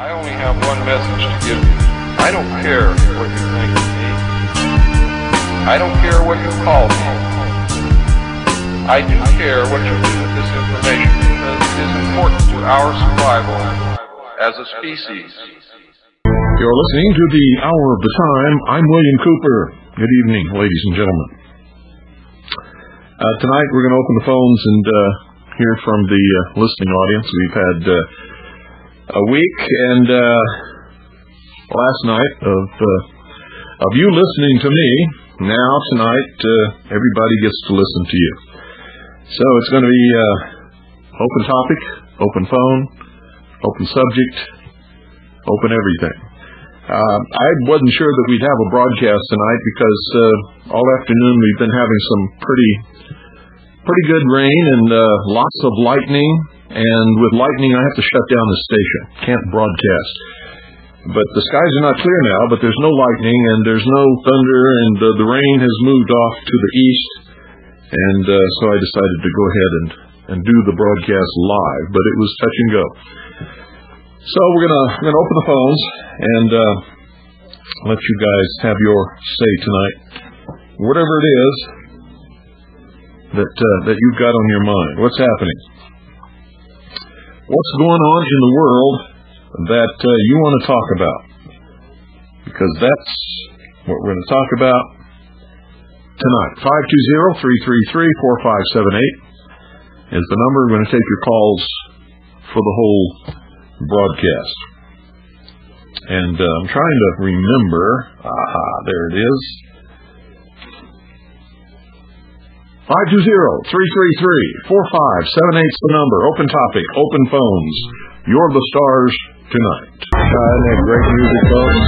I only have one message to give you. I don't care what you think of me. I don't care what you call me. I do care what you do with this information because it is important to our survival as a species. You're listening to the Hour of the Time. I'm William Cooper. Good evening, ladies and gentlemen. Uh, tonight we're going to open the phones and uh, hear from the uh, listening audience. We've had uh, a week and uh, last night of uh, of you listening to me. Now tonight everybody gets to listen to you. So it's going to be open topic, open phone, open subject, open everything. Uh, I wasn't sure that we'd have a broadcast tonight because uh, all afternoon we've been having some pretty pretty good rain and uh, lots of lightning. And with lightning, I have to shut down the station. Can't broadcast. But the skies are not clear now. But there's no lightning and there's no thunder, and uh, the rain has moved off to the east. And uh, so I decided to go ahead and and do the broadcast live. But it was touch and go. So we're gonna we're gonna open the phones and uh, let you guys have your say tonight. Whatever it is that uh, that you've got on your mind. What's happening? What's going on in the world that uh, you want to talk about? Because that's what we're going to talk about tonight. 520-333-4578 is the number. We're going to take your calls for the whole broadcast. And uh, I'm trying to remember. Aha, there it is. 520-333-4578 is the number. Open topic, open phones. You're the stars tonight. Uh, isn't that great music, folks?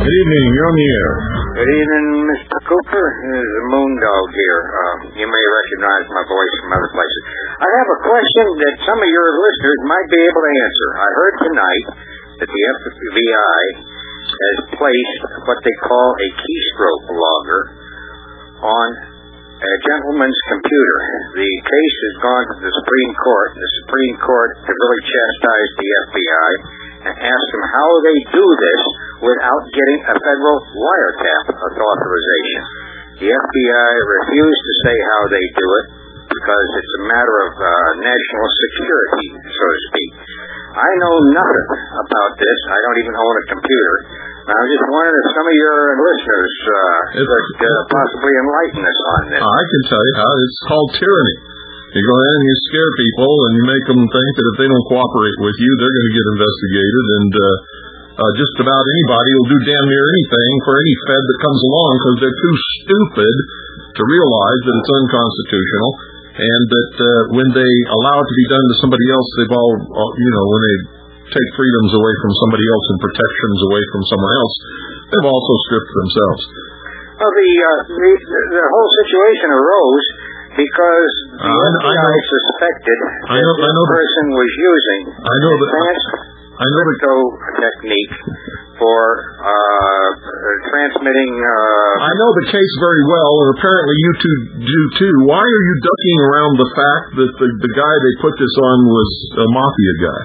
Good evening. You're on the air. Good evening, Mr. Cooper. This is Moondog here. Uh, you may recognize my voice from other places. I have a question that some of your listeners might be able to answer. I heard tonight that the FBI has placed what they call a keystroke logger on a gentleman's computer. The case has gone to the Supreme Court. The Supreme Court has really chastised the FBI and asked them how they do this without getting a federal wiretap authorization. The FBI refused to say how they do it because it's a matter of uh, national security, so to speak. I know nothing about this. I don't even own a computer. I was just wondering if some of your listeners uh, could uh, possibly enlighten us on this. I can tell you how. It's called tyranny. You go in and you scare people and you make them think that if they don't cooperate with you, they're going to get investigated. And uh, uh, just about anybody will do damn near anything for any Fed that comes along because they're too stupid to realize that it's unconstitutional and that uh, when they allow it to be done to somebody else, they've all, all you know, when they take freedoms away from somebody else and protections away from someone else, they've also stripped themselves. Well, the, uh, the the whole situation arose because the Uh, I know- I FBI suspected I know- that I know this that- person was using I know that- advanced I know that crypto technique for uh, transmitting. Uh, I know the case very well, and apparently you two do too. Why are you ducking around the fact that the, the guy they put this on was a mafia guy?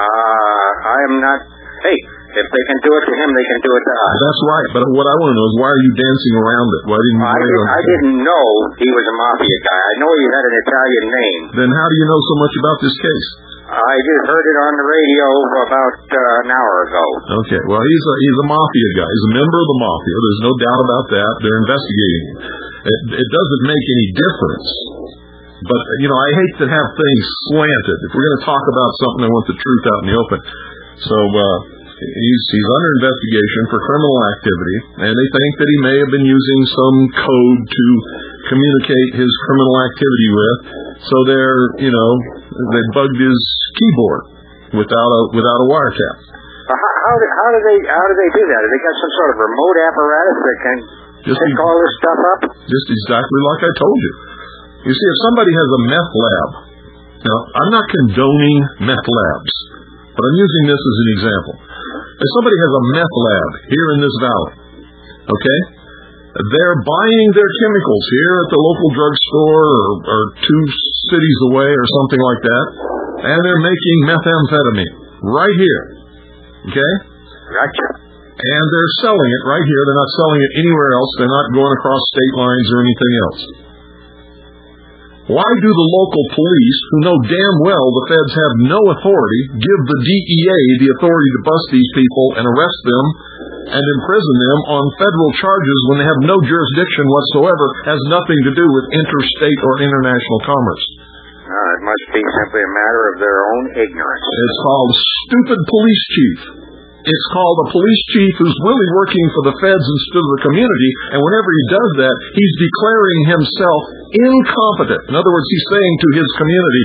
Uh, I am not. Hey, if they can do it to him, they can do it to us. That's right, but what I want to know is why are you dancing around it? Why didn't you I, did, I didn't know he was a mafia guy. I know he had an Italian name. Then how do you know so much about this case? I just heard it on the radio about uh, an hour ago. Okay, well he's a he's a mafia guy. He's a member of the mafia. There's no doubt about that. They're investigating. It, it doesn't make any difference. But you know, I hate to have things slanted. If we're going to talk about something, I want the truth out in the open. So uh, he's he's under investigation for criminal activity, and they think that he may have been using some code to communicate his criminal activity with. So they're you know they bugged his keyboard without a without a wiretap. Uh, How, how, do, how do they how do they do that? Have they got some sort of remote apparatus that can Just pick all this stuff up? just exactly like I told you. You see, if somebody has a meth lab, now I'm not condoning meth labs, but I'm using this as an example. If somebody has a meth lab here in this valley, okay, they're buying their chemicals here at the local drugstore or, or two cities away or something like that, and they're making methamphetamine right here. Okay? Gotcha. And they're selling it right here. They're not selling it anywhere else. They're not going across state lines or anything else. Why do the local police, who know damn well the feds have no authority, give the DEA the authority to bust these people and arrest them and imprison them on federal charges when they have no jurisdiction whatsoever, has nothing to do with interstate or international commerce? Uh, it must be simply a matter of their own ignorance. It's called stupid police chief. It's called a police chief who's really working for the feds instead of the community, and whenever he does that, he's declaring himself incompetent. In other words, he's saying to his community,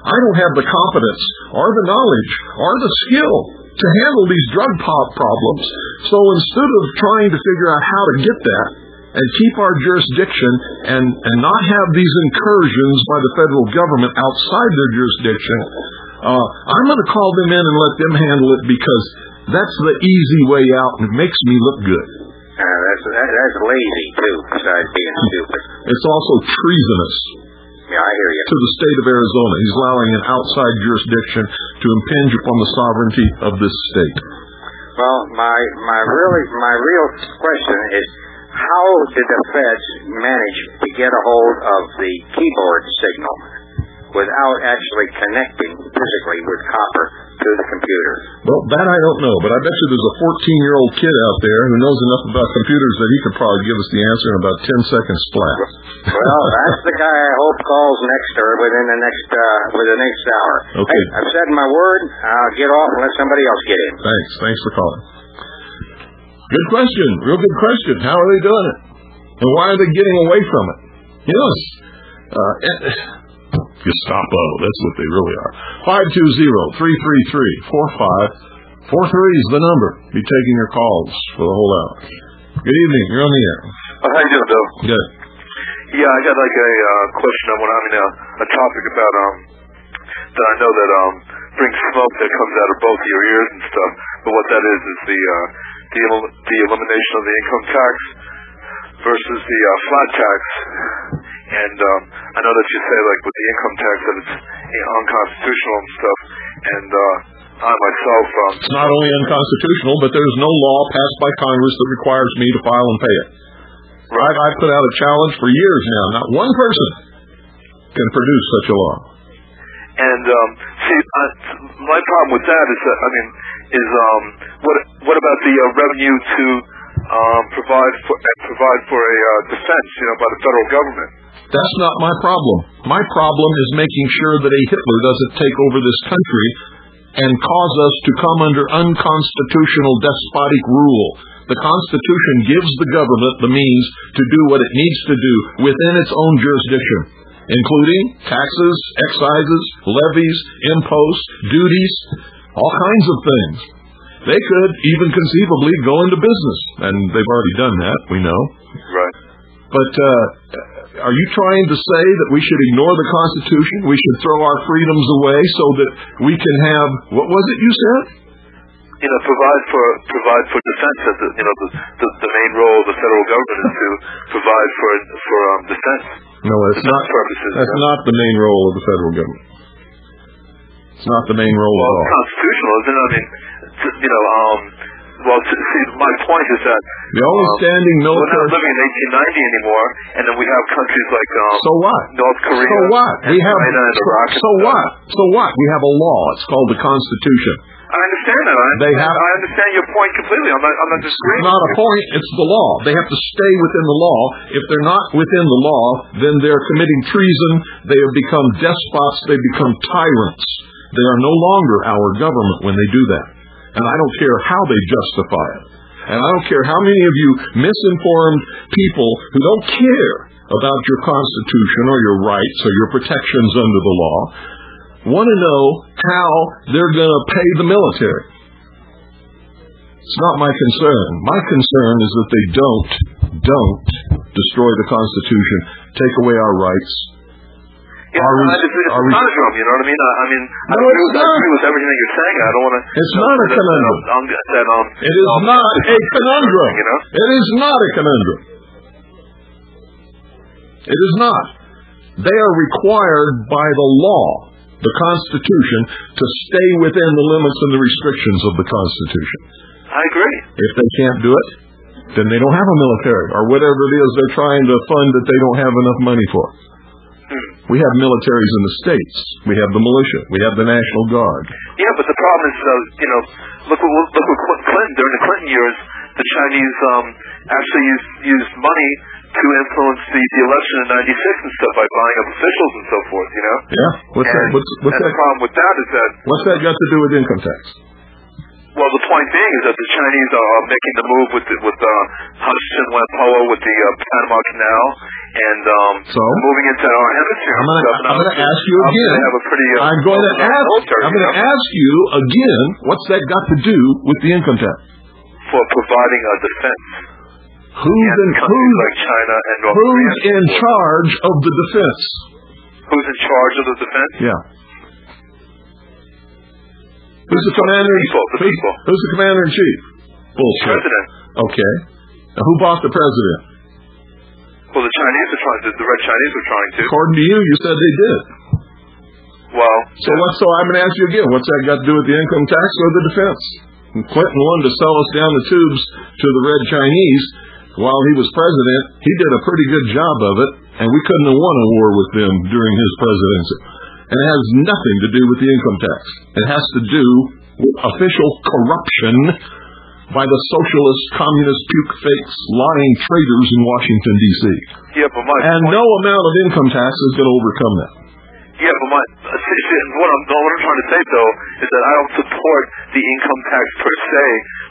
I don't have the competence or the knowledge or the skill to handle these drug pop problems. So instead of trying to figure out how to get that and keep our jurisdiction and, and not have these incursions by the federal government outside their jurisdiction, uh, I'm going to call them in and let them handle it because that's the easy way out and it makes me look good. Uh, that's that, that's lazy too. Besides being stupid. It's also treasonous Yeah, I hear you. to the state of Arizona. He's allowing an outside jurisdiction to impinge upon the sovereignty of this state. Well, my my really my real question is, how did the feds manage to get a hold of the keyboard signal without actually connecting physically with copper to the computer? Well, that I don't know, but I bet you there's a 14 year old kid out there who knows enough about computers that he could probably give us the answer in about 10 seconds flat. Well, that's the guy I hope calls next or within the next uh, within the next hour. Okay. Hey, I've said my word. I'll get off and let somebody else get in. Thanks. Thanks for calling. Good question. Real good question. How are they doing it? And why are they getting away from it? Yes. Uh, eh, Gestapo. That's what they really are. 520-333-4543 is the number. Be taking your calls for the whole hour. Good evening. You're on the air. Oh, how you doing, Bill? Good. Yeah, I got like a uh, question on what I mean a, a topic about um that I know that um brings smoke that comes out of both your ears and stuff. But what that is is the uh, the el- the elimination of the income tax versus the uh, flat tax. And um, I know that you say like with the income tax that it's you know, unconstitutional and stuff. And uh, I myself um, It's not only unconstitutional, but there's no law passed by Congress that requires me to file and pay it. I've, I've put out a challenge for years now. Not one person can produce such a law. And um, see, uh, my problem with that is that I mean, is um, what what about the uh, revenue to um, provide for and provide for a uh, defense, you know, by the federal government? That's not my problem. My problem is making sure that a Hitler doesn't take over this country and cause us to come under unconstitutional despotic rule. The Constitution gives the government the means to do what it needs to do within its own jurisdiction, including taxes, excises, levies, imposts, duties, all kinds of things. They could even conceivably go into business, and they've already done that, we know. Right. But uh, are you trying to say that we should ignore the Constitution? We should throw our freedoms away so that we can have what was it you said? You know, provide for provide for defense. As the, you know, the, the the main role of the federal government is to provide for for um, defense. No, it's not. purposes, That's yeah. not the main role of the federal government. It's not the main role Well, at all. constitutional, isn't it? I mean, you know, um, well, see, my point is that The only um, standing we're not military. living in 1890 anymore, and then we have countries like um, So what? North Korea, So what? We have. China, and So, Iraq. and so stuff. what? So what? We have a law. It's called the Constitution. I understand that. I They understand, have- I understand your point completely. I'm not, I'm not disagreeing. It's not a point, it's the law. They have to stay within the law. If they're not within the law, then they're committing treason. They have become despots. They become tyrants. They are no longer our government when they do that. And I don't care how they justify it. And I don't care how many of you misinformed people who don't care about your Constitution or your rights or your protections under the law want to know how they're going to pay the military. It's not my concern. My concern is that they don't, don't destroy the Constitution, take away our rights. Yeah, Are we- it's are a conundrum, you know what I mean? I, I mean, I No, agree, with, I not. agree with everything that you're saying. I don't want to. It's not a conundrum. Um, that, um, It is um, not a conundrum. You know? It is not a conundrum. It is not. They are required by the law the Constitution to stay within the limits and the restrictions of the Constitution. I agree. If they can't do it, then they don't have a military or whatever it is they're trying to fund that they don't have enough money for. We have militaries in the states. We have the militia. We have the National Guard. Yeah, but the problem is, uh, you know, look what look what Clinton during the Clinton years, the Chinese um, actually used used money to influence the, the election in '96 and stuff by buying up officials and so forth. You know. Yeah. What's that? What's, what's and that? the problem with that is that, What's that got to do with income tax? Well, the point being is that the Chinese are making the move with the, with uh, Hutchison Whampoa with the uh, Panama Canal and um, So? moving into our hemisphere. I'm gonna- I'm gonna ask you obviously again. They have a pretty. Uh, I'm going to ask. military, I'm going to know, ask you again. What's that got to do with the income tax? for providing a defense. Who's in who's like China and North who's Korea. in charge of the defense? Who's in charge of the defense? Yeah. Who's the commander? people, the who's, people. who's the commander in chief? Bullshit. President. Okay. Now, who bought the president? Well, the Chinese are trying to. The Red Chinese were trying to. According to you, you said they did. Well, So what? So I'm going to ask you again. What's that got to do with the income tax or the defense? And Clinton wanted to sell us down the tubes to the Red Chinese while he was president. He did a pretty good job of it, and we couldn't have won a war with them during his presidency. And it has nothing to do with the income tax. It has to do with official corruption by the socialist, communist, puke fakes, lying traitors in Washington, D.C. yeah, but my And point, no amount of income tax is going to overcome that. Yeah, but my what I'm what I'm trying to say though is that I don't support the income tax per se,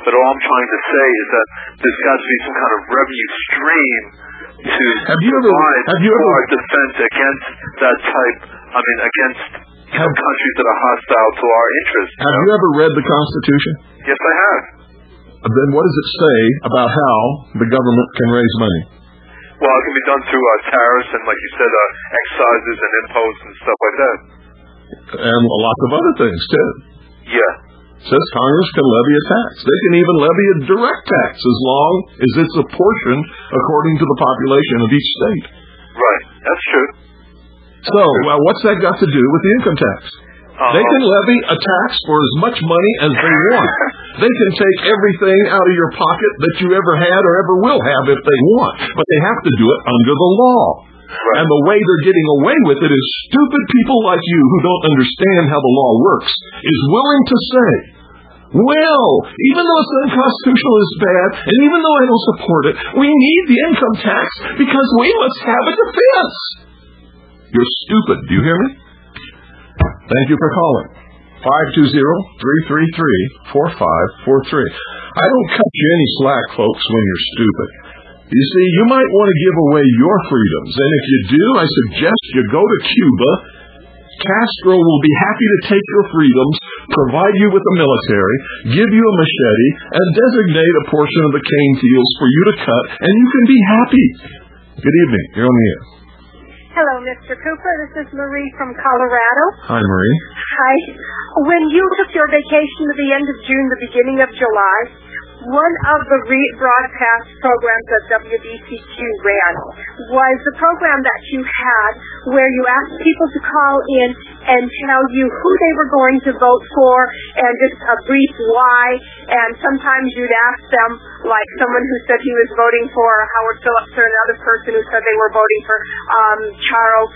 but all I'm trying to say is that there's got to be some kind of revenue stream to Have you ever- provide have you for ever- defense against that type. I mean, against Have- countries that are hostile to our interests. Have know? you ever read the Constitution? Yes, I have. Then what does it say about how the government can raise money? Well, it can be done through uh, tariffs and, like you said, uh, excises and imposts and stuff like that. And lots of other things too. Yeah. It says Congress can levy a tax. They can even levy a direct tax as long as it's apportioned according to the population of each state. Right. That's true. So, well, what's that got to do with the income tax? They uh-huh. can levy a tax for as much money as they want. They can take everything out of your pocket that you ever had or ever will have if they want, but they have to do it under the law. Right. And the way they're getting away with it is stupid people like you who don't understand how the law works is willing to say, well, even though it's unconstitutional is bad, and even though I don't support it, we need the income tax because we must have a defense. You're stupid. Do you hear me? Thank you for calling. 520-333-4543. I don't cut you any slack, folks, when you're stupid. You see, you might want to give away your freedoms, and if you do, I suggest you go to Cuba. Castro will be happy to take your freedoms, provide you with a military, give you a machete, and designate a portion of the cane fields for you to cut, and you can be happy. Good evening. You're on the air. Hello, Mr. Cooper. This is Marie from Colorado. Hi, Marie. Hi. When you took your vacation at the end of June, the beginning of July, one of the re- broadcast programs that WBCQ ran was the program that you had where you asked people to call in and tell you who they were going to vote for and just a brief why. And sometimes you'd ask them, like someone who said he was voting for Howard Phillips or another person who said they were voting for um, Charles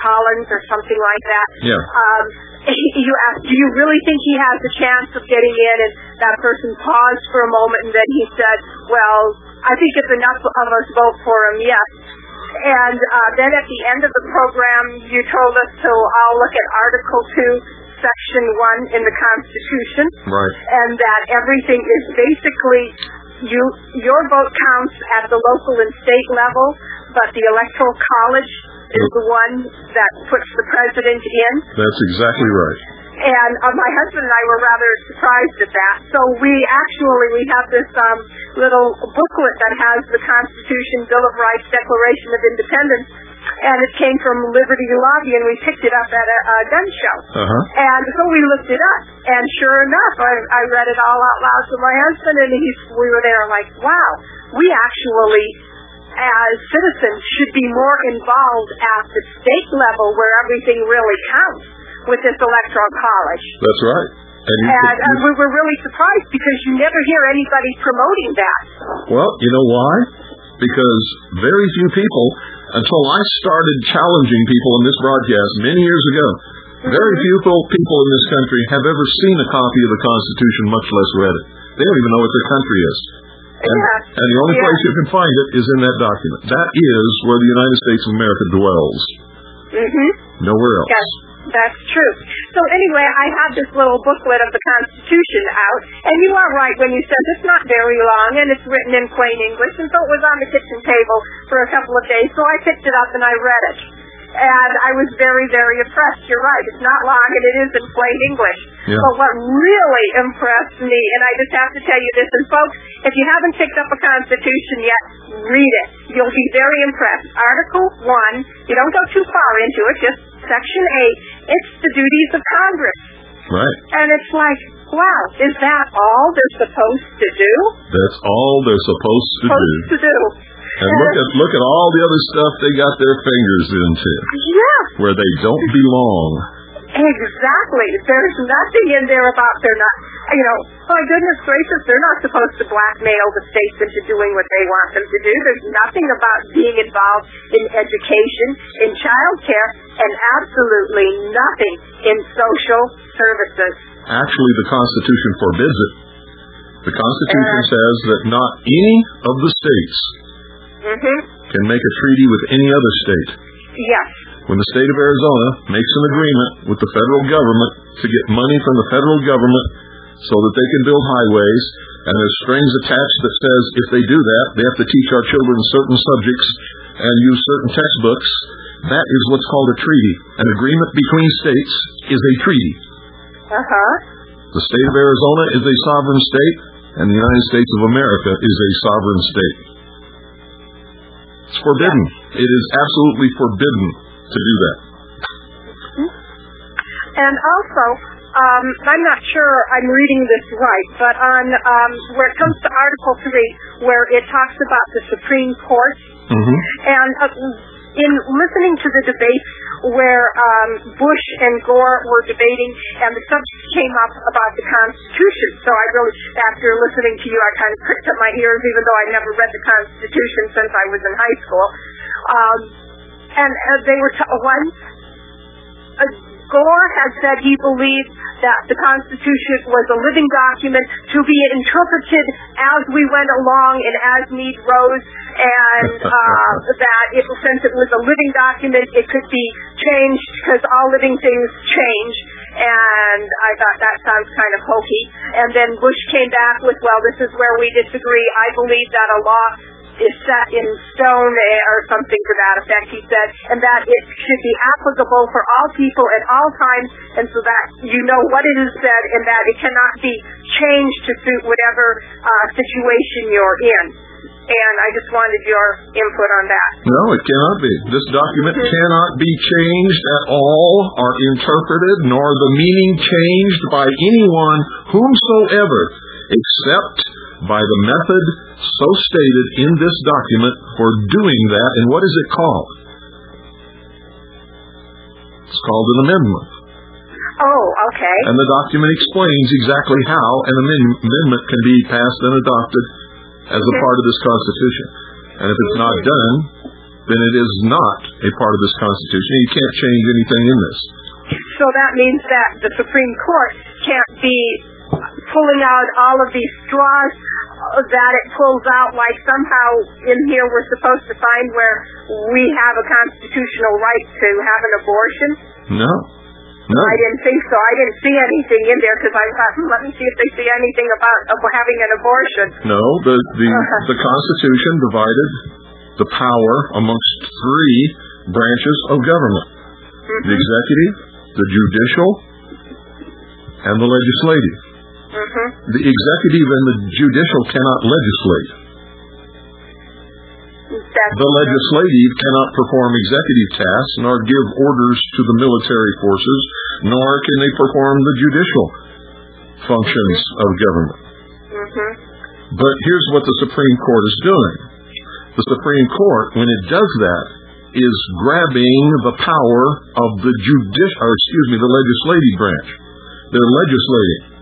Collins or something like that. Yeah. Um, you asked, do you really think he has a chance of getting in? And that person paused for a moment and then he said, well, I think if enough of us vote for him, yes. And uh, then at the end of the program, you told us to all look at Article 2, Section 1 in the Constitution Right. and that everything is basically you your vote counts at the local and state level, but the electoral college is the one that puts the president in. That's exactly right. And uh, my husband and I were rather surprised at that. So we actually we have this um, little booklet that has the Constitution, Bill of Rights, Declaration of Independence, and it came from Liberty Lobby, and we picked it up at a, a gun show. Uh huh. And so we looked it up, and sure enough, I, I read it all out loud to my husband, and he, we were there like, wow, we actually, as citizens, should be more involved at the state level where everything really counts. with this electoral college. That's right. And, you, And uh, we were really surprised because you never hear anybody promoting that. well, you know why? Because very few people, until I started challenging people in this broadcast many years ago, very few people in this country have ever seen a copy of the Constitution, much less read it. They don't even know what their country is. And, Yeah. and the only Yeah. place you can find it is in that document. That is where the United States of America dwells. hmm Nowhere else. Yes, that's true. So anyway, I have this little booklet of the Constitution out, and you are right when you said it's not very long and it's written in plain English, and so it was on the kitchen table for a couple of days, so I picked it up and I read it. And I was very, very impressed. You're right. It's not long and it is in plain English. Yeah. But what really impressed me, and I just have to tell you this, and folks, if you haven't picked up a Constitution yet, read it. You'll be very impressed. Article 1, you don't go too far into it, just Section 8, it's the duties of Congress. Right. And it's like, wow, is that all they're supposed to do? That's all they're supposed to do. Supposed to do. And look at look at all the other stuff they got their fingers into, Yeah, where they don't belong. exactly. There's nothing in there about they're not, you know, my goodness gracious, they're not supposed to blackmail the states into doing what they want them to do. There's nothing about being involved in education, in child care, and absolutely nothing in social services. Actually, the Constitution forbids it. The Constitution Uh. says that not any of the states hmm can make a treaty with any other state. Yes. When the state of Arizona makes an agreement with the federal government to get money from the federal government so that they can build highways, and there's strings attached that says if they do that, they have to teach our children certain subjects and use certain textbooks, that is what's called a treaty. An agreement between states is a treaty. Uh-huh. The state of Arizona is a sovereign state, and the United States of America is a sovereign state. It's forbidden. It is absolutely forbidden to do that. And also, um, I'm not sure I'm reading this right, but on um, where it comes to Article 3, where it talks about the Supreme Court, Mm-hmm. and uh, in listening to the debate where um, Bush and Gore were debating, and the subject came up about the Constitution. So I really, after listening to you, I kind of pricked up my ears, even though I never read the Constitution since I was in high school. Um, and uh, they were t- one. Uh, Gore had said he believed that the Constitution was a living document to be interpreted as we went along and as need rose, and uh, that it, since it was a living document, it could be changed because all living things change. And I thought that sounds kind of hokey. And then Bush came back with, well, this is where we disagree. I believe that a law is set in stone eh, or something to that effect, he said, and that it should be applicable for all people at all times, and so that you know what it is said, and that it cannot be changed to suit whatever uh, situation you're in. And I just wanted your input on that. No, it cannot be. This document cannot be changed at all or interpreted, nor the meaning changed by anyone whomsoever, except by the method so stated in this document for doing that. And what is it called? It's called an amendment. Oh, okay. And the document explains exactly how an amendment can be passed and adopted as a part of this Constitution. And if it's not done, then it is not a part of this Constitution. You can't change anything in this. So that means that the Supreme Court can't be pulling out all of these straws that it pulls out like somehow in here we're supposed to find where we have a constitutional right to have an abortion. No. No. I didn't think so. I didn't see anything in there because I thought, hmm, let me see if they see anything about having an abortion. No, the the, Uh-huh. the Constitution divided the power amongst three branches of government: the executive, the judicial, and the legislative. Hmm The executive and the judicial cannot legislate. That's The legislative cannot perform executive tasks nor give orders to the military forces, nor can they perform the judicial functions of government. hmm But here's what the Supreme Court is doing. The Supreme Court, when it does that, is grabbing the power of the judici or excuse me, the legislative branch. They're legislating.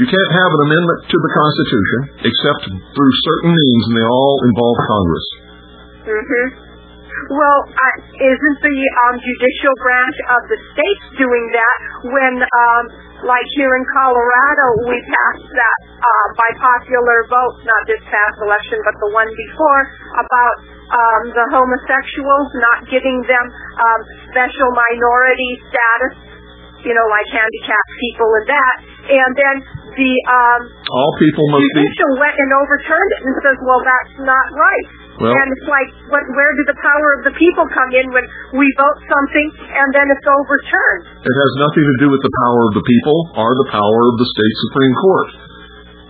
You can't have an amendment to the Constitution except through certain means, and they all involve Congress. hmm Well, uh, isn't the um, judicial branch of the states doing that when, um, like here in Colorado, we passed that uh, by popular vote, not this past election, but the one before, about um, the homosexuals not giving them um, special minority status, you know, like handicapped people and that. And then the um, All people must be. went and overturned it and says, well, that's not right. Well- and it's like, what, where did the power of the people come in when we vote something and then it's overturned? It has nothing to do with the power of the people or the power of the state Supreme Court.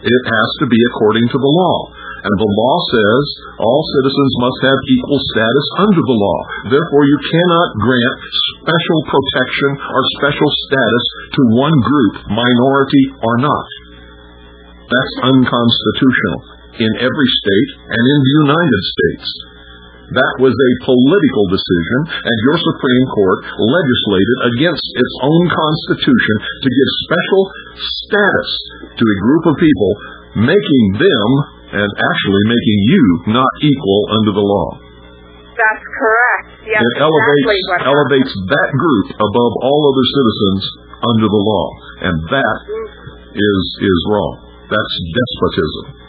It has to be according to the law. And the law says all citizens must have equal status under the law. Therefore, you cannot grant special protection or special status to one group, minority or not. That's unconstitutional in every state and in the United States. That was a political decision, and your Supreme Court legislated against its own Constitution to give special status to a group of people, making them, and actually making you, not equal under the law. That's correct. Yes, It elevates, exactly elevates that group above all other citizens under the law, and that is is wrong. That's despotism.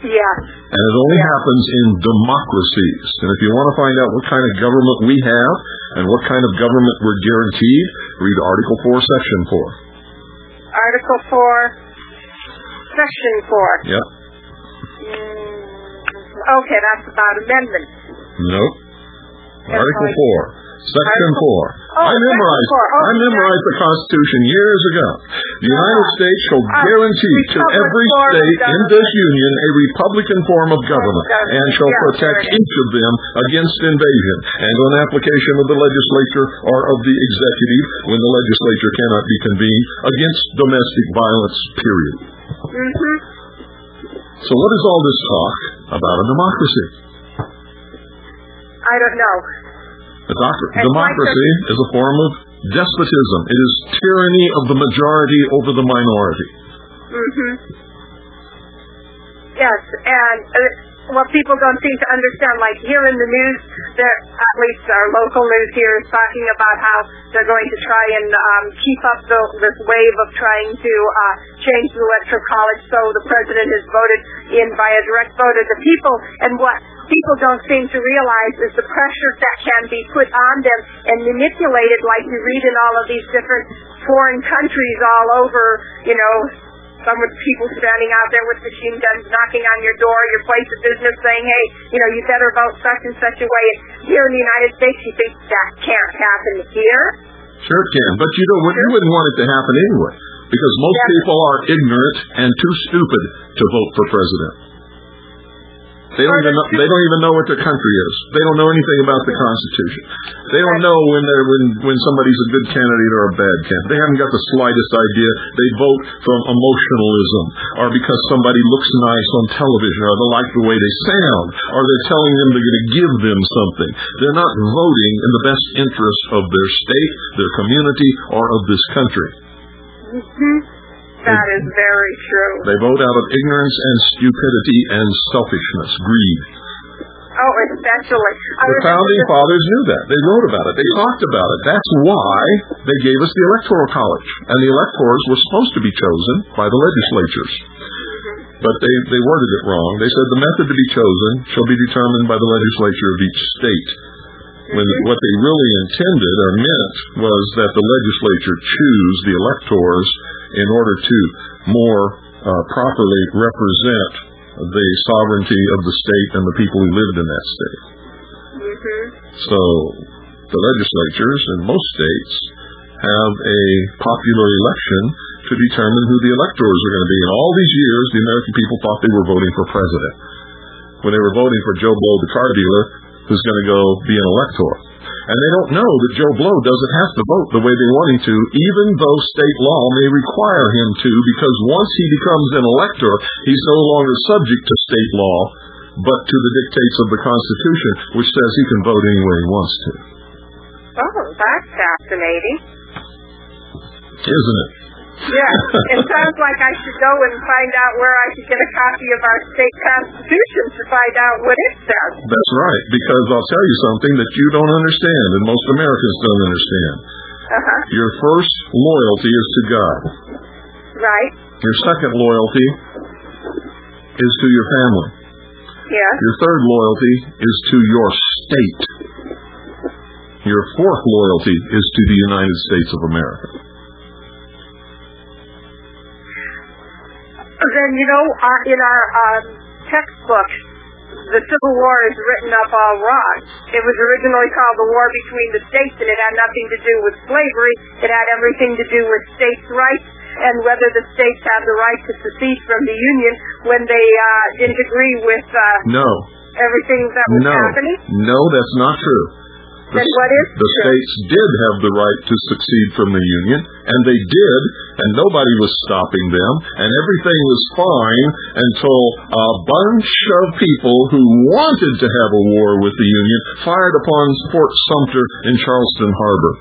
Yes. And it only happens in democracies. And if you want to find out what kind of government we have and what kind of government we're guaranteed, read Article 4, Section 4. Article 4, Section 4. 4. Yep. Okay, that's about amendments. Nope. Article fine. 4. Section 4. Oh, I memorized, four. Oh, I memorized the Constitution years ago. The United States shall Uh, guarantee to every state in this union a republican form of government and shall protect there it is. each of them against invasion and on application of the legislature or of the executive when the legislature cannot be convened against domestic violence, period. hmm So what is all this talk about a democracy? I don't know. Doc- democracy is a form of despotism. It is tyranny of the majority over the minority. Mm-hmm. Yes, and uh, what people don't seem to understand, like here in the news, there at least our local news here is talking about how they're going to try and um, keep up the, this wave of trying to uh, change the electoral college. So the president is voted in by a direct vote of the people, and what people don't seem to realize is the pressure that can be put on them and manipulated, like you read in all of these different foreign countries all over, you know, some people standing out there with machine guns knocking on your door, your place of business saying, hey, you know, you better vote such and such a way. And here in the United States, you think that can't happen here? Sure it can, but you don't. You wouldn't want it to happen anyway, because most Yeah. people are ignorant and too stupid to vote for president. They don't even know, they don't even know what their country is. They don't know anything about the Constitution. They don't know when they're when when somebody's a good candidate or a bad candidate. They haven't got the slightest idea. They vote from emotionalism, or because somebody looks nice on television, or they like the way they sound, or they're telling them they're going to give them something. They're not voting in the best interest of their state, their community, or of this country. Mm-hmm. That is very true. They vote out of ignorance and stupidity and selfishness, greed. Oh, especially. I The founding fathers knew that. They wrote about it. They talked about it. That's why they gave us the Electoral College. And the electors were supposed to be chosen by the legislatures. Mm-hmm. But they, they worded it wrong. They said the method to be chosen shall be determined by the legislature of each state. When mm-hmm. what they really intended or meant was that the legislature choose the electors in order to more uh, properly represent the sovereignty of the state and the people who lived in that state. Mhm. So the legislatures in most states have a popular election to determine who the electors are going to be. And all these years, the American people thought they were voting for president. When they were voting for Joe Blow, the car dealer, who's going to go be an elector. And they don't know that Joe Blow doesn't have to vote the way they want him to, even though state law may require him to, because once he becomes an elector, he's no longer subject to state law but to the dictates of the Constitution, which says he can vote any way he wants to. Oh, that's fascinating. Isn't it? Yeah, it sounds like I should go and find out where I could get a copy of our state constitution to find out what it says. That's right, because I'll tell you something that you don't understand, and most Americans don't understand. Uh-huh. Your first loyalty is to God. Right. Your second loyalty is to your family. Yes. Your third loyalty is to your state. Your fourth loyalty is to the United States of America. Then, you know, our, in our um, textbooks, the Civil War is written up all wrong. It was originally called the War Between the States, and it had nothing to do with slavery. It had everything to do with states' rights and whether the states had the right to secede from the Union when they uh, didn't agree with uh, No, everything that was no, happening. no, that's not true. The, Then what is the states did have the right to secede from the Union, and they did, and nobody was stopping them, and everything was fine until a bunch of people who wanted to have a war with the Union fired upon Fort Sumter in Charleston Harbor.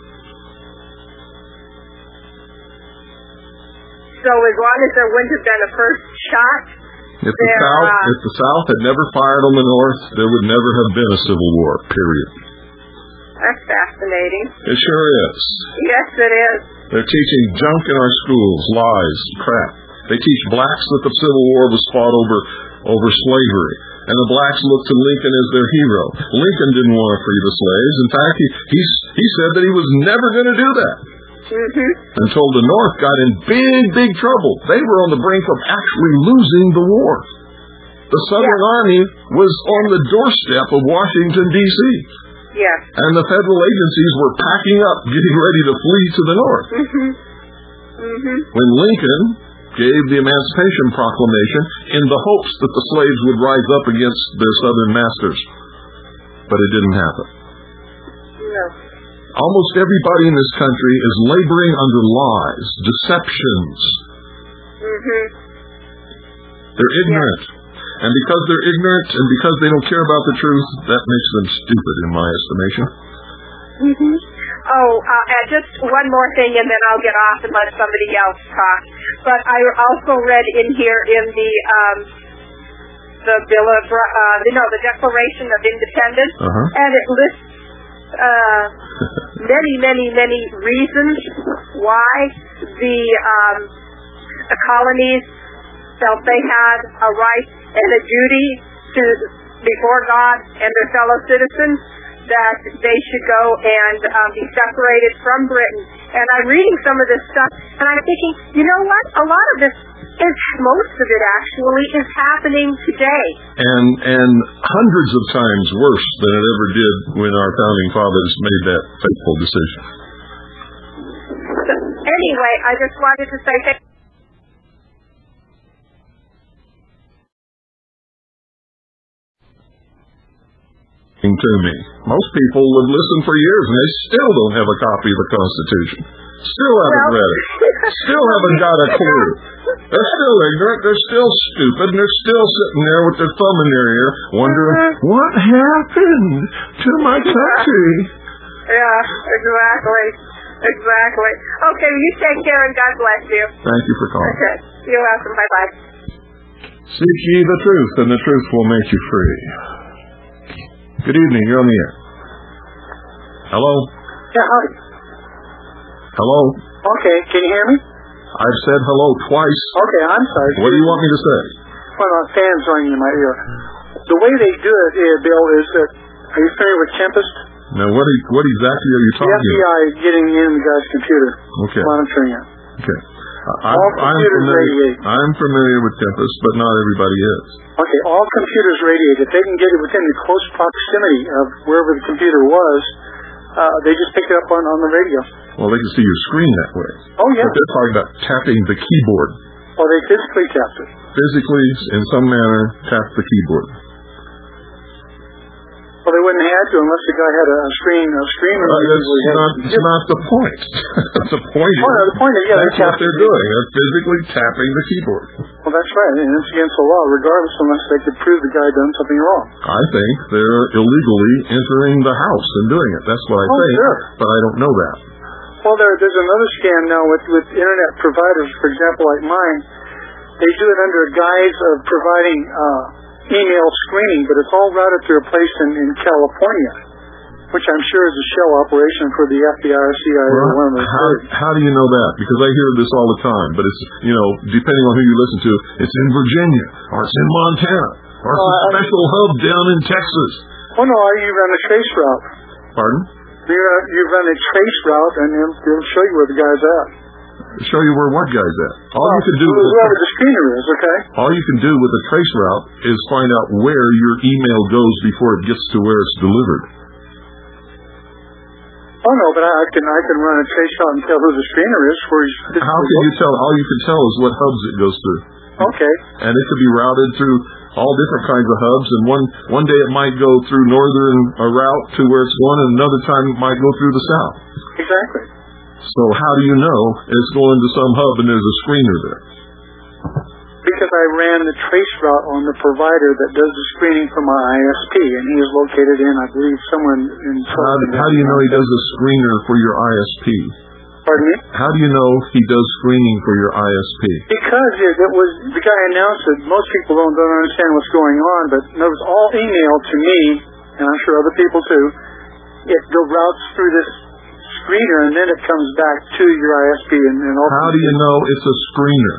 So as long as there wouldn't have been a first shot, If the South, uh, if the South had never fired on the North, there would never have been a civil war. Period. That's fascinating. It sure is. Yes, it is. They're teaching junk in our schools, lies, crap. They teach blacks that the Civil War was fought over over slavery, and the blacks look to Lincoln as their hero. Lincoln didn't want to free the slaves. In fact, he he, he said that he was never going to do that hmm until the North got in big, big trouble. They were on the brink of actually losing the war. The Southern Army was on the doorstep of Washington D.C. Yes. and the federal agencies were packing up, getting ready to flee to the north. hmm hmm When Lincoln gave the Emancipation Proclamation in the hopes that the slaves would rise up against their southern masters. But it didn't happen. No. Almost everybody in this country is laboring under lies, deceptions. hmm They're ignorant. And because they're ignorant and because they don't care about the truth, that makes them stupid in my estimation. hmm Oh, uh, and just one more thing, and then I'll get off and let somebody else talk. But I also read in here in the um, the Bill of uh, no, the Declaration of Independence, Uh-huh. and it lists uh, many, many, many reasons why the um, the colonies felt they had a right and a duty to before God and their fellow citizens that they should go and um, be separated from Britain. And I'm reading some of this stuff, and I'm thinking, you know what? A lot of this is most of it actually is happening today. and and hundreds of times worse than it ever did when our founding fathers made that fateful decision. So, anyway, I just wanted to say thank To me, most people have listened for years and they still don't have a copy of the Constitution. Still haven't Well- read it. Still haven't got a clue. They're still ignorant. They're still stupid, and they're still sitting there with their thumb in their ear, wondering uh-huh. what happened to my country. Yeah, exactly. Exactly. Okay, you take care and God bless you. Thank you for calling. Okay. You're welcome. Bye bye. Seek ye the truth, and the truth will make you free. Good evening. You're on the air. Hello? Yeah, hi. Hello? Okay, can you hear me? I've said hello twice. Okay, I'm sorry. What do you want me to say? Well, uh, fans ringing in my ear. The way they do it, uh, Bill, is that, are you familiar with Tempest? Now, what, are, what exactly are you talking about? The FBI getting in the guy's computer, Okay. monitoring it. Okay. I'm, I'm, familiar. I'm familiar with Tempest, but not everybody is. Okay, all computers radiate. If they can get it within the close proximity of wherever the computer was, uh, they just pick it up on, on the radio. Well, they can see your screen that way. Oh, yeah. But they're talking about tapping the keyboard. Or they physically tapped it. Physically, in some manner, tap the keyboard. Well, they wouldn't have had to unless the guy had a screen a screen. Uh, that's not, it's not the point. the point is, Oh, no, the point is, yeah, that's what they're doing. They're physically tapping the keyboard. Well, that's right, and it's against the law, regardless, unless they could prove the guy done something wrong. I think they're illegally entering the house and doing it. That's what I Oh, think, sure. but I don't know that. Well, there, there's another scam now with with internet providers, for example, like mine. They do it under a guise of providing uh, email screening, but it's all routed through a place in, in California, which I'm sure is a shell operation for the FBI or CIA or one of those. how, groups. how do you know that? Because I hear this all the time, but it's, you know, depending on who you listen to, it's in Virginia, or it's in Montana, or it's a Well, I- special hub down in Texas. Oh no, you run a trace route. Pardon? You run, you run a trace route, and it'll show you where the guy's at. Show you where what guy's at. All you can do with a, the screener is, okay? all you can do with a trace route is find out where your email goes before it gets to where it's delivered. Oh no, but I, I can I can run a trace route and tell who the screener is. Where he's How can you tell? All you can tell is what hubs it goes through. Okay. and it could be routed through all different kinds of hubs. And one one day it might go through northern a route to where it's going, and another time it might go through the south. Exactly. So how do you know it's going to some hub and there's a screener there? Because I ran the trace route on the provider that does the screening for my ISP, and he is located in, I believe, somewhere in. in How, do- how do you know he does a screener for your ISP? Pardon me. How do you know he does screening for your ISP? Because it, it was the guy announced it. Most people don't don't understand what's going on, but it was all email to me, and I'm sure other people too. It go routes through this screener, and then it comes back to your ISP, and, and. How do you know it's a screener?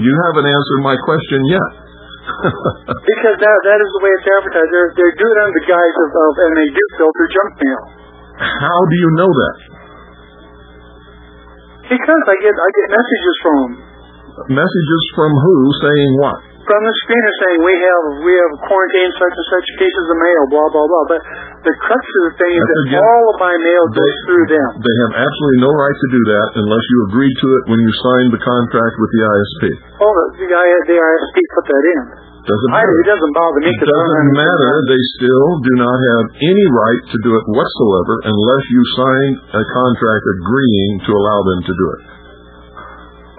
You haven't answered my question yet. Because that that is the way it's advertised. They're they're doing it under the guise of, of and they do filter junk mail. How do you know that? Because I get I get messages from them. Messages from who saying what? From the screener saying we have we have quarantined such and such pieces of mail, blah blah blah. But the crux of the thing is that again- all of my mail goes They- through them. They have absolutely no right to do that unless you agreed to it when you signed the contract with the ISP. Oh, the, the, ISP put that in. Doesn't I, matter. it doesn't bother me. It doesn't matter. They still do not have any right to do it whatsoever unless you sign a contract agreeing to allow them to do it.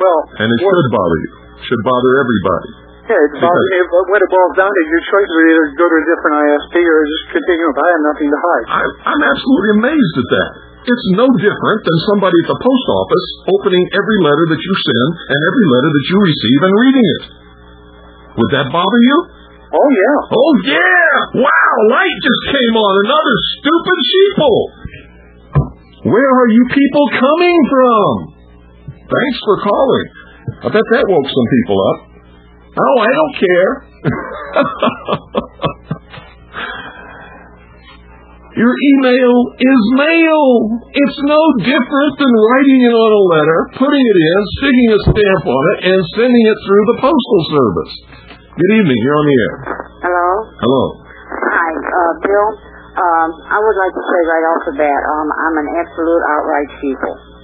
Well, And it should bother you. Should bother everybody. Yeah, it me. But when it boils down to it, your choices are either go to a different ISP or just continue. I have nothing to hide. I, I'm absolutely amazed at that. It's no different than somebody at the post office opening every letter that you send and every letter that you receive and reading it. Would that bother you? Oh yeah. Oh yeah! Wow, light just came on. Another stupid sheeple. Where are you people coming from? Thanks for calling. I bet that woke some people up. Oh, I don't care. Your email is mail. It's no different than writing it on a letter, putting it in, sticking a stamp on it, and sending it through the postal service. Good evening. You're on the air. Hello? Hello. Hi, uh, Bill. Um, I would like to say right off the bat, um, I'm an absolute outright sheeple.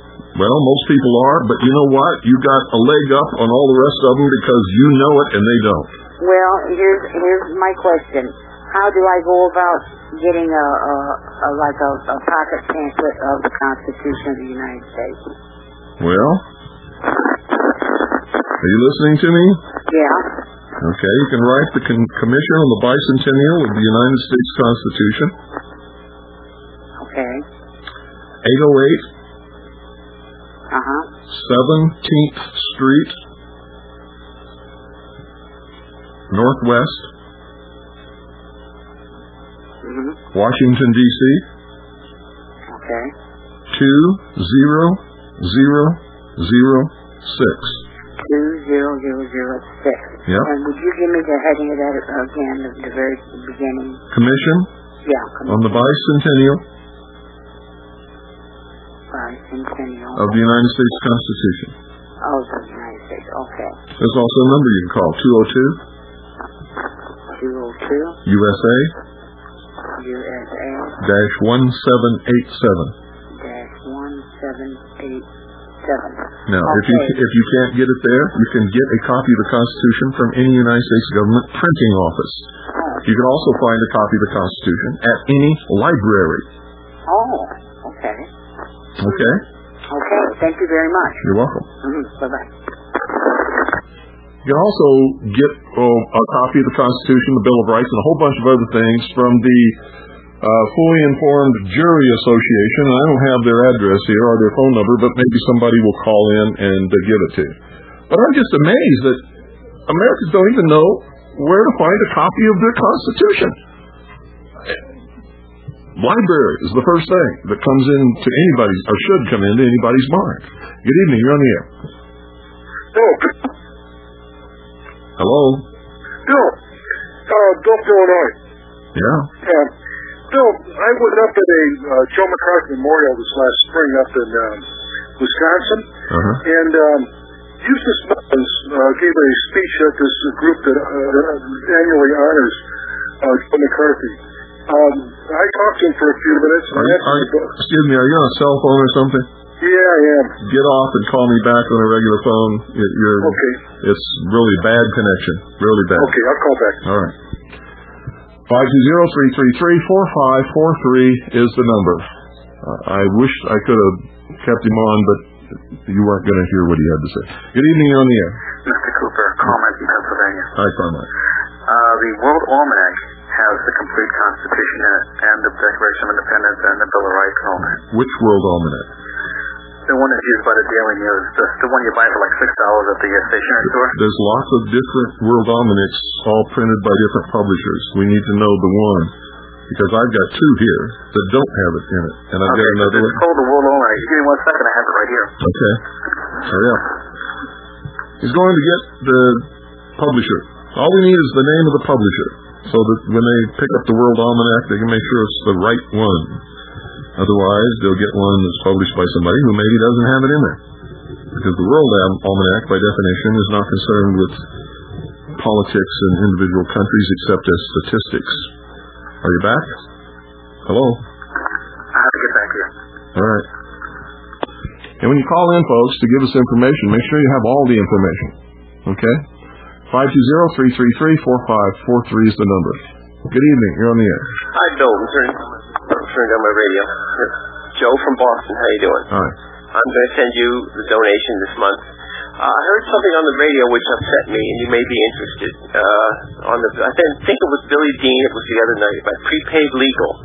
Well, most people are, but you know what? You got a leg up on all the rest of them because you know it and they don't. Well, here's here's my question. How do I go about getting a, a, a like a, a pocket pamphlet of the Constitution of the United States? Well, are you listening to me? Yeah. Okay, you can write the con- Commission on the Bicentennial of the United States Constitution, Okay. 808 Uh huh. 17th Street, Northwest, Mhm. Washington, D.C., Okay. 20006. Two zero zero zero six. Yep. And would you give me the heading of that again, the, the very beginning? Commission Yeah. Come on the Bicentennial of the United States Constitution. of the United States. Okay. There's also a number you can call, 202 Two oh two oh USA USA dash 1787. dash one seven eight seven. Now, if you if you can't get it there, you can get a copy of the Constitution from any United States government printing office. Oh, You can also find a copy of the Constitution at any library. Oh, okay. Okay? Okay, thank you very much. You're welcome. hmm Bye-bye. You can also get oh, a copy of the Constitution, the Bill of Rights, and a whole bunch of other things from the uh, Fully Informed Jury Association. I don't have their address here or their phone number, but maybe somebody will call in and uh, give it to you. But I'm just amazed that Americans don't even know where to find a copy of their Constitution. Library is the first thing that comes into anybody's, or should come into anybody's mind. Good evening, you're on the air. Bill, Hello? Bill, uh, Bill, Illinois. Yeah? Uh, Bill, I was up at a uh, Joe McCarthy Memorial this last spring up in um, Wisconsin, Uh-huh. and um, Eustace Mullins uh, gave a speech at this group that uh, annually honors uh, Joe McCarthy. Um, I talked to him for a few minutes. And Are you, are him you, about- excuse me, are you on a cell phone or something? yeah, I am. Get off and call me back on a regular phone. It, you're, Okay. It's really bad connection. Really bad. Okay, I'll call back. All right. Five two zero three three three four five four three is the number. Uh, I wish I could have kept him on, but you weren't going to hear what he had to say. Good evening, you're on the air. Mr. Cooper, Carmine from Pennsylvania. Hi, Carmine. Uh, the World Almanac has the complete Constitution in it, and the Declaration of Independence, and the Bill of Rights, and all that. Which World Almanac? The one that's used by the Daily News, the, the one you buy for like six dollars at the uh, stationery store. There's lots of different World Almanacs, all printed by different publishers. We need to know the one because I've got two here that don't have it in it, and I've got Okay, another it's one. called the World Almanac. Give me one second, I have it right here. Okay. Hurry up. He's going to get the publisher. All we need is the name of the publisher, so that when they pick up the World Almanac, they can make sure it's the right one. Otherwise, they'll get one that's published by somebody who maybe doesn't have it in there. Because the World Almanac, by definition, is not concerned with politics in individual countries except as statistics. Are you back? Hello? I have to get back here. All right. And when you call in, folks, to give us information, make sure you have all the information. Okay? 520-333-4543 is the number. Good evening. You're on the air. Hi, Bill. I'm turning, I'm turning on my radio. It's Joe from Boston. How you doing? All right. I'm going to send you the donation this month. Uh, I heard something on the radio which upset me, and you may be interested. Uh, on the, I think, think it was Billy Dean. It was the other night about prepaid legal.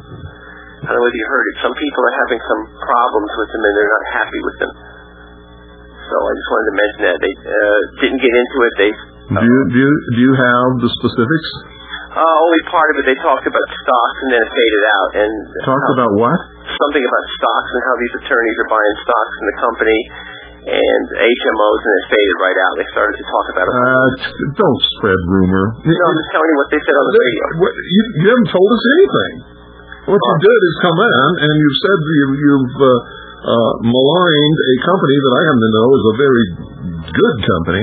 I don't know if you heard it. Some people are having some problems with them, and they're not happy with them. So I just wanted to mention that they uh, didn't get into it. They Do you, do you, do you have the specifics? uh, only part of it. They talked about stocks, and then it faded out. And talked about what? something about stocks and how these attorneys are buying stocks in the company and HMOs, and it faded right out. They started to talk about it. Uh, don't spread rumor. no, I'm just telling you what they said on the radio. What, you, you haven't told us anything. What you did is come in and you've said you, you've uh, uh, maligned a company that I happen to know is a very good company,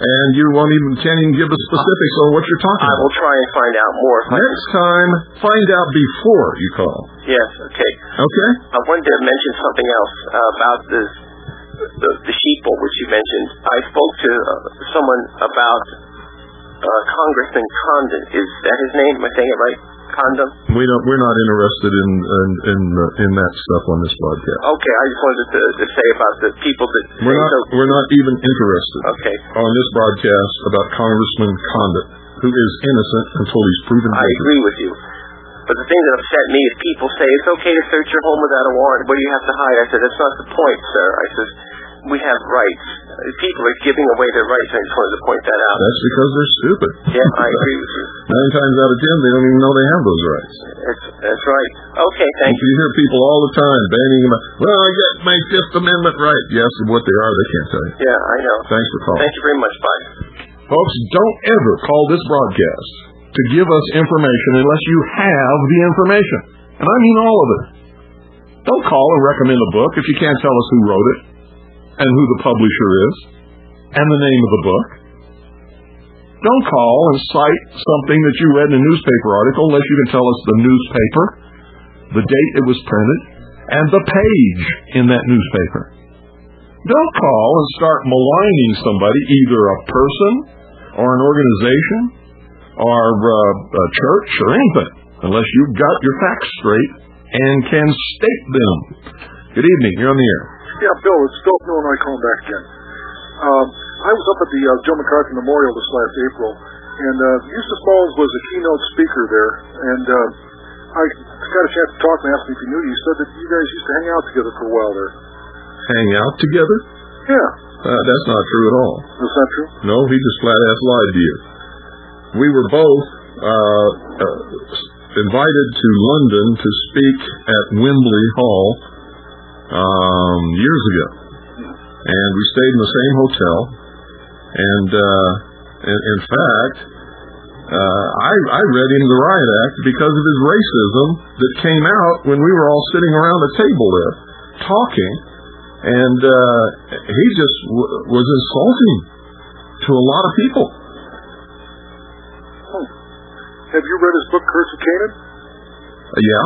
and you won't even can't even give us specifics on what you're talking I about. will try and find out more. If I can. Next time, find out before you call. Yes, okay. Okay? I wanted to mention something else uh, about the, the the sheeple, which you mentioned. I spoke to uh, someone about uh, Congressman Condon. Is that his name? Am I saying it right? Condon? We don't. We're not interested in in in, uh, in that stuff on this broadcast. Okay, I just wanted to, to say about the people that We're not. so- We're not even interested Okay. on this broadcast about Congressman Condit, who is innocent until he's proven guilty. I agree with you. But the thing that upset me is people say it's okay to search your home without a warrant. What do you have to hide? I said that's not the point, sir. I said we have rights. People are giving away their rights. I just wanted to point that out. That's because they're stupid. Yeah, I agree with you. Nine times out of ten, they don't even know they have those rights. That's that's right. Okay, thank you. You hear people all the time banning them. Well, I get my Fifth Amendment right. Yes, and what they are, they can't tell you. Yeah, I know. Thanks for calling. Thank you very much. Bye. Folks, don't ever call this broadcast to give us information unless you have the information. And I mean all of it. Don't call and recommend a book if you can't tell us who wrote it and who the publisher is and the name of the book. Don't call and cite something that you read in a newspaper article unless you can tell us the newspaper, the date it was printed, and the page in that newspaper. Don't call and start maligning somebody, either a person or an organization or uh, uh, church or anything unless you've got your facts straight and can state them. Good evening. You're on the air. Yeah, Bill, it's Phil Miller and calling back again. Um, I was up at the uh, Joe McCarthy Memorial this last April, and uh, Eustace Mullins was a keynote speaker there, and uh, I got a chance to talk and asked him if he knew you. He said that you guys used to hang out together for a while there. Hang out together? Yeah. Uh, that's not true at all. Is that true? No, he just flat ass lied to you. We were both uh, uh, invited to London to speak at Wembley Hall um, years ago, and we stayed in the same hotel. And uh, in, in fact, uh, I, I read him the riot act because of his racism that came out when we were all sitting around a table there talking, and uh, he just w- was insulting to a lot of people. Have you read his book, Curse of Canaan? Uh, yeah,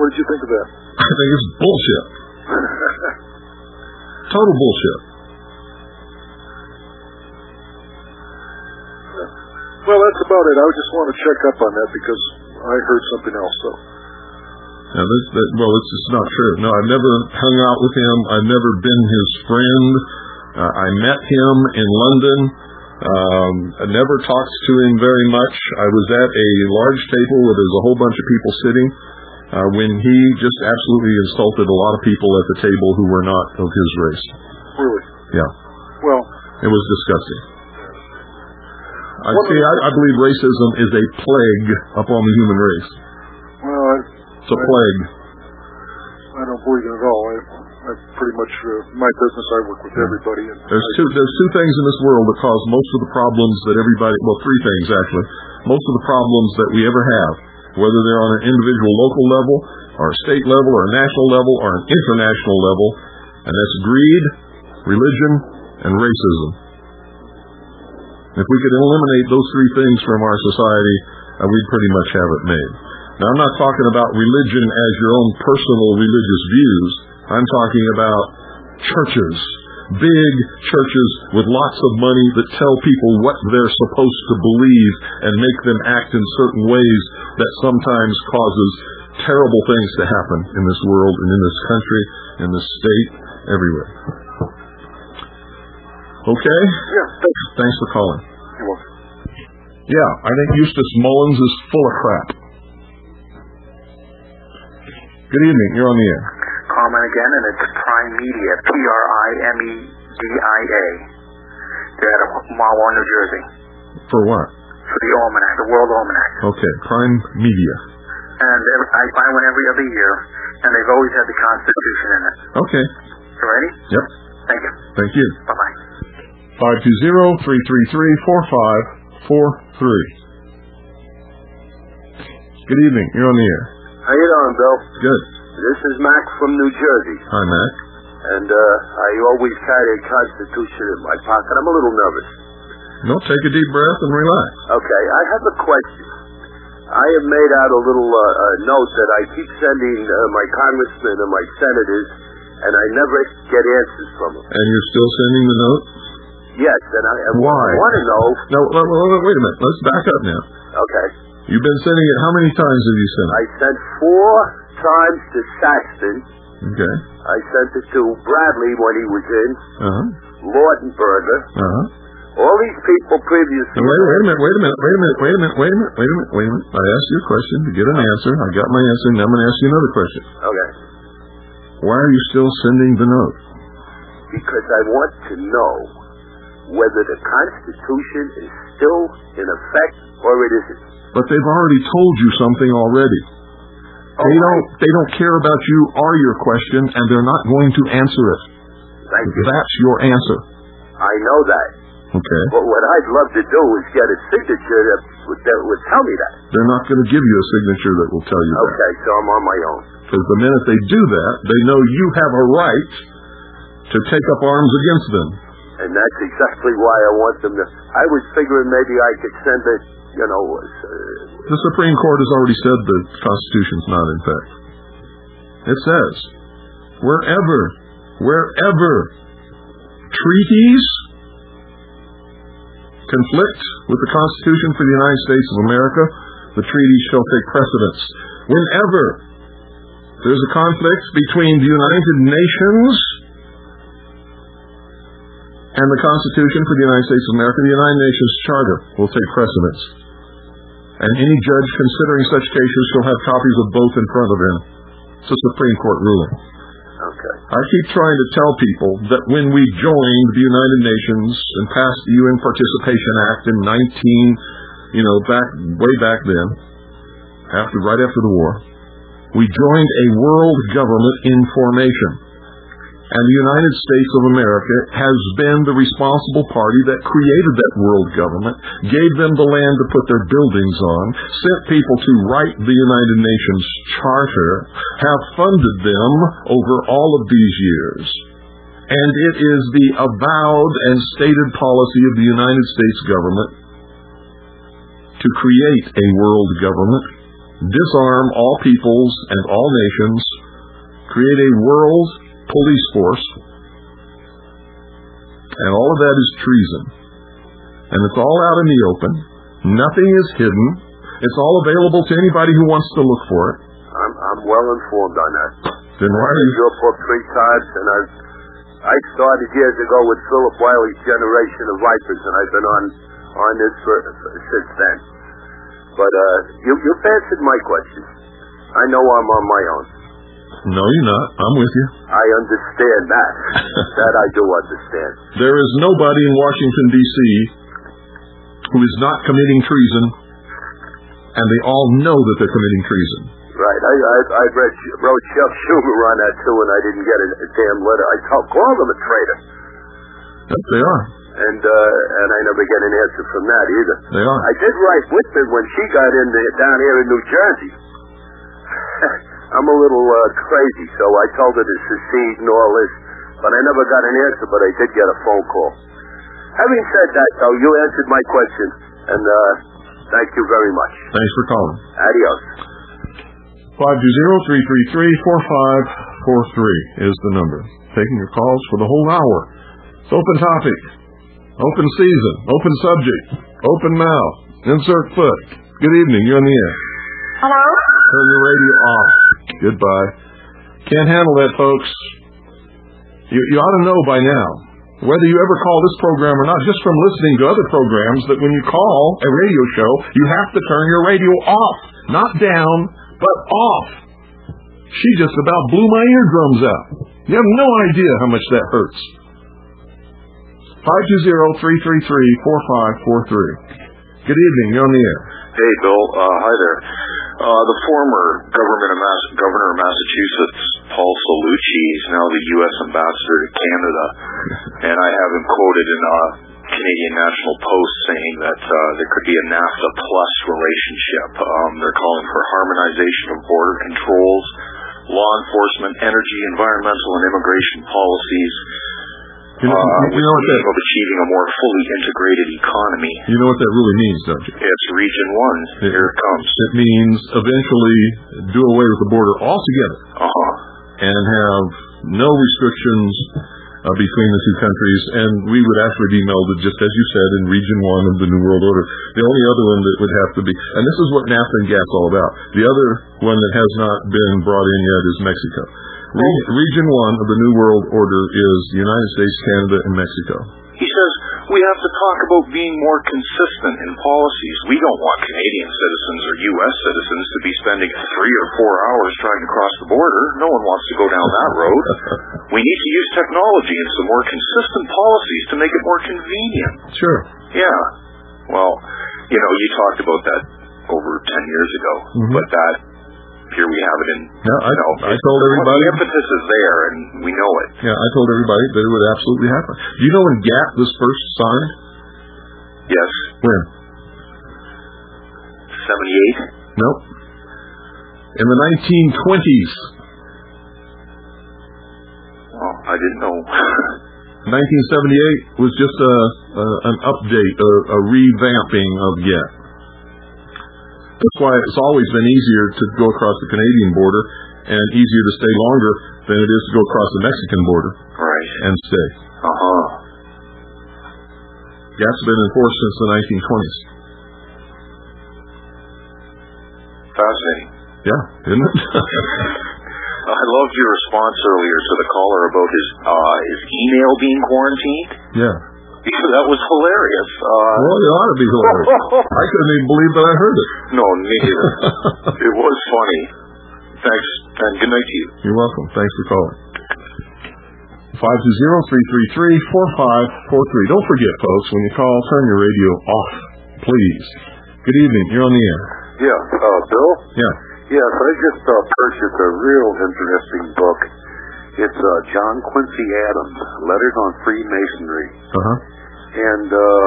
What did you think of that? I think it's bullshit. Total bullshit. Well, that's about it. I just want to check up on that because I heard something else. So, Now, this, that, well, it's just not true. No, I've never hung out with him. I've never been his friend. Uh, I met him in London. Um, I never talked to him very much. I was at a large table where there's a whole bunch of people sitting uh, when he just absolutely insulted a lot of people at the table who were not of his race. really, Yeah, well, it was disgusting. I see. I, I believe racism is a plague upon the human race. well, I, It's a plague. I don't believe it at all. I, I pretty much uh, my business. I work with everybody, and There's I- two there's two things in this world that cause most of the problems that everybody well three things actually. Most of the problems that we ever have, whether they're on an individual local level or a state level or a national level or an international level, and that's greed, religion, and racism. If we could eliminate those three things from our society, uh, we'd pretty much have it made. Now, I'm not talking about religion as your own personal religious views. I'm talking about churches, big churches with lots of money that tell people what they're supposed to believe and make them act in certain ways that sometimes causes terrible things to happen in this world and in this country, in this state, everywhere. Okay? yeah, thanks. Thanks for calling. You're welcome. Yeah, I think Eustace Mullins is full of crap. Good evening. You're on the air. Comment again, and it's Prime Media, P-R-I-M-E-D-I-A. They're out of Marlboro, New Jersey, For what? for the Almanac, the World Almanac. Okay, Prime Media. And I buy one every other year, and they've always had the Constitution in it. Okay. You ready? Yep. Thank you. Thank you. Bye-bye. 520-333-4543. Good evening. You're on the air. How you doing, Bill? Good. This is Mac from New Jersey, Hi, Mac. and uh, I always carry a Constitution in my pocket. I'm a little nervous. No, take a deep breath and relax. Okay, I have a question. I have made out a little uh, uh, note that I keep sending uh, my congressmen and my senators, and I never get answers from them. And you're still sending the note? Yes, and I, I Why? I want to know. No, wait, wait, wait a minute. Let's back up now. Okay, You've been sending it. How many times have you sent it? I sent four times to Saxton. Okay. I sent it to Bradley when he was in, Uh-huh. Lortenberger. Uh-huh. All these people previously. Wait, wait a minute, wait a minute, wait a minute, wait a minute, wait a minute, wait a minute, wait a minute. I asked you a question to get an answer. I got my answer. Now I'm going to ask you another question. Okay. Why are you still sending the note? because I want to know whether the Constitution is still in effect or it isn't. But they've already told you something already. They don't. They don't care about you or your question, and they're not going to answer it. Thank you. That's your answer. I know that. Okay. But what I'd love to do is get a signature that would, that would tell me that. They're not going to give you a signature that will tell you that. Okay, so I'm on my own. Because the minute they do that, they know you have a right to take up arms against them. And that's exactly why I want them to. I was figuring maybe I could send it, you know, uh, The Supreme Court has already said the Constitution's not in effect. It says, wherever, wherever treaties conflict with the Constitution for the United States of America, the treaty shall take precedence. Whenever there's a conflict between the United Nations and the Constitution for the United States of America, the United Nations Charter will take precedence. And any judge considering such cases shall have copies of both in front of him. It's a Supreme Court ruling. Okay. I keep trying to tell people that when we joined the United Nations and passed the UN Participation Act in 19, you know, back way back then, after right after the war, we joined a world government in formation. And the United States of America has been the responsible party that created that world government, gave them the land to put their buildings on, sent people to write the United Nations Charter, have funded them over all of these years. And it is the avowed and stated policy of the United States government to create a world government, disarm all peoples and all nations, create a world police force, and all of that is treason. And it's all out in the open. Nothing is hidden. It's all available to anybody who wants to look for it. I'm, I'm well informed on that. Then why I are you... your book three times, and I've I started years ago with Philip Wylie's Generation of Vipers, and I've been on on this for, for, since then. But uh, you you've answered my question. I know I'm on my own. No, you're not. I'm with you. I understand that. that I do understand. There is nobody in Washington, D.C. who is not committing treason, and they all know that they're committing treason. Right. I I, I read wrote Chuck Schumer on that too, and I didn't get a, a damn letter. I called him a traitor, Yes, they are. and uh, and I never get an answer from that either. They are. I did write Whitman when she got in there, down here in New Jersey. I'm a little uh, crazy, so I told her to secede and all this, but I never got an answer. But I did get a phone call. Having said that, though, you answered my question, and uh, thank you very much. Thanks for calling. Adios. 520-333-4543 is the number. Taking your calls for the whole hour. It's open topic, open season, open subject, open mouth, insert foot. Good evening, you're on the air. Hello? Turn your radio off. Goodbye. Can't handle that, folks. You, you ought to know by now, whether you ever call this program or not, just from listening to other programs, that when you call a radio show, you have to turn your radio off. Not down, but off. She just about blew my eardrums out. You have no idea how much that hurts. 520-333-4543. Good evening, you're on the air. Hey, Bill. Uh, hi there. Uh, the former government of Mass- governor of Massachusetts, Paul Cellucci, is now the U.S. ambassador to Canada, and I have him quoted in a Canadian National Post saying that uh, there could be a NAFTA plus relationship. Um, they're calling for harmonization of border controls, law enforcement, energy, environmental, and immigration policies. You know, uh, you know what that, of achieving a more fully integrated economy. you know what that really means, don't you? It's Region 1. Here it comes. It means eventually do away with the border altogether Uh-huh. and have no restrictions uh, between the two countries, and we would actually be melded, just as you said, in Region 1 of the New World Order. The only other one that would have to be, and this is what NAFTA and GATT's all about. The other one that has not been brought in yet is Mexico. Re- Region 1 of the New World Order is the United States, Canada, and Mexico. He says we have to talk about being more consistent in policies. We don't want Canadian citizens or U.S. citizens to be spending three or four hours trying to cross the border. No one wants to go down that road. We need to use technology and some more consistent policies to make it more convenient. Sure. Yeah. Well, you know, you talked about that over 10 years ago, Mhm. but that, here we have it in, Yeah, I, you know, I told everybody. the impetus is there and we know it. Yeah, I told everybody that it would absolutely happen. Do you know when GATT was first signed? Yes. When? 78? Nope. In the 1920s. Well, I didn't know. 1978 was just a, a an update, a, a revamping of GATT. That's why it's always been easier to go across the Canadian border and easier to stay longer than it is to go across the Mexican border right. and stay. Uh-huh. That's been enforced since the 1920s. Fascinating. Yeah, isn't it? I loved your response earlier to the caller about his uh, his email being quarantined. yeah. That was hilarious. Uh, Well, it ought to be hilarious. I couldn't even believe that I heard it. no, neither. it was funny. Thanks, and good night to you. You're welcome. Thanks for calling. 520-333-4543. Don't forget, folks, when you call, turn your radio off, please. Good evening. You're on the air. Yeah, uh, Bill? Yeah. Yes, I just uh, purchased a real interesting book. It's uh, John Quincy Adams, Letters on Freemasonry. Uh-huh. And uh,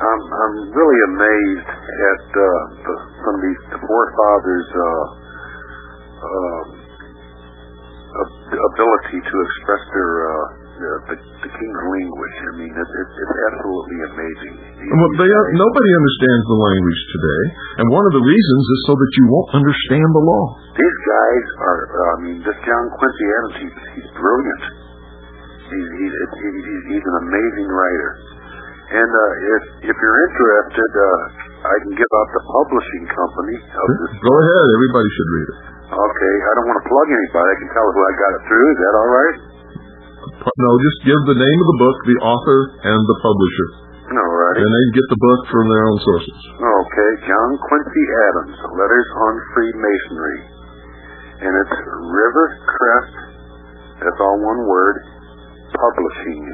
I'm, I'm really amazed at uh, the, some of these forefathers' uh, um, ab- ability to express their uh, the, the, the king's language. I mean, it, it, it's absolutely amazing. Well, they are, nobody understands the language today, and one of the reasons is so that you won't understand the law. These guys are, uh, I mean, this John Quincy Adams, he's, he's brilliant. He's, he's, he's, he's, he's an amazing writer. And uh, if if you're interested, uh, I can give out the publishing company of this. Go ahead. Everybody should read it. Okay, I don't want to plug anybody. I can tell who I got it through. Is that all right? No, just give the name of the book, the author, and the publisher. All righty. And they get the book from their own sources. Okay, John Quincy Adams, Letters on Freemasonry. And it's River Crest, that's all one word, Publishing.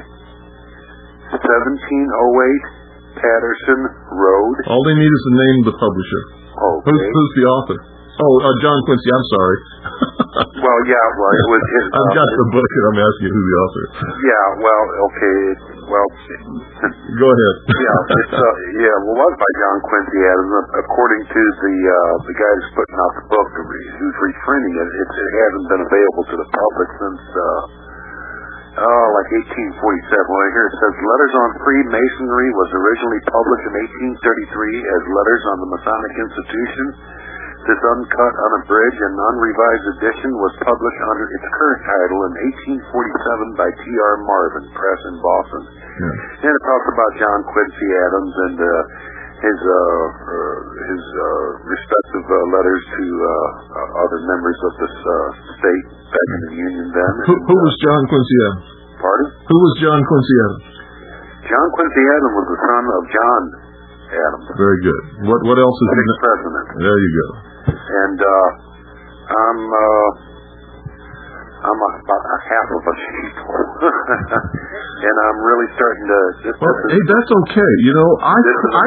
1708 Patterson Road. All they need is the name of the publisher. Okay. Who's, who's the author? Oh, uh, John Quincy. I'm sorry. Well, yeah, well, it was his. I've uh, got the book, and I'm asking you who the author is. Yeah, well, okay, well, Go ahead. yeah, it's, uh, yeah, well, it was by John Quincy Adams. According to the uh, the guy who's putting out the book, who's reprinting it, it, it hasn't been available to the public since uh, oh, like 1847. Well, here it says, "Letters on Freemasonry" was originally published in 1833 as "Letters on the Masonic Institution." This uncut, unabridged, and unrevised edition was published under its current title in 1847 by T.R. Marvin Press in Boston. And it talks about John Quincy Adams and uh, his uh, uh, his uh, respective uh, letters to uh, other members of this uh, state back in the Union then. Who, who was John Quincy Adams? Pardon? Who was John Quincy Adams? John Quincy Adams was the son of John Adams, Very good. What what else is it? president. There you go. And uh, I'm uh, I'm about a half of a sheep, and I'm really starting to. This, Well, this hey, is, that's okay. You know, I This I.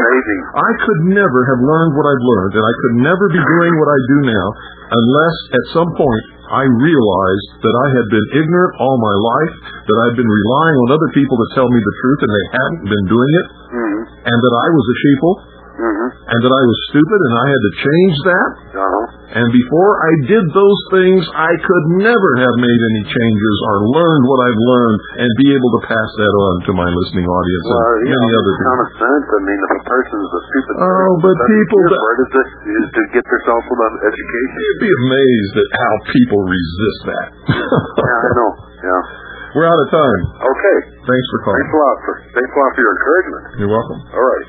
I could never have learned what I've learned, and I could never be doing what I do now unless at some point I realized that I had been ignorant all my life, that I'd been relying on other people to tell me the truth, and they hadn't been doing it, Mhm. and that I was a sheeple, Mhm. and that I was stupid, and I had to change that. Uh-huh. And before I did those things, I could never have made any changes or learned what I've learned and be able to pass that on to my listening audience Well, and many know, other people. common sense. I mean, if a person's a stupid Oh, person, but people the that- word is to, is to get themselves an education. You'd be amazed at how people resist that. yeah, I know. Yeah. We're out of time. Okay. Thanks for calling. Thanks a lot for thanks a lot for your encouragement. You're welcome. All right.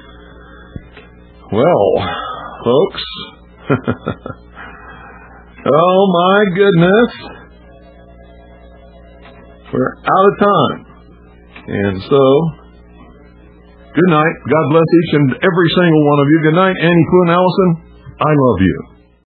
Well, folks. oh my goodness. We're out of time. And so, good night. God bless each and every single one of you. Good night, Annie Poon Allison. I love you.